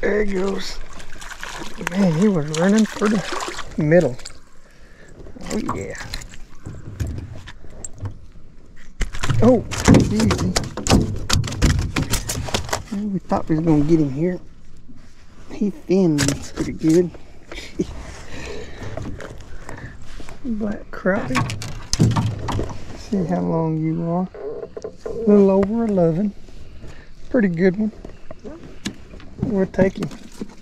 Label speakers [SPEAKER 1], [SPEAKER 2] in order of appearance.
[SPEAKER 1] There he goes. Man, he was running for the middle. Oh yeah. Oh, easy. Well, oh, we thought we was gonna get him here. He thinned pretty good. Black crappie. See how long you are. A little over 11. Pretty good one. Take him.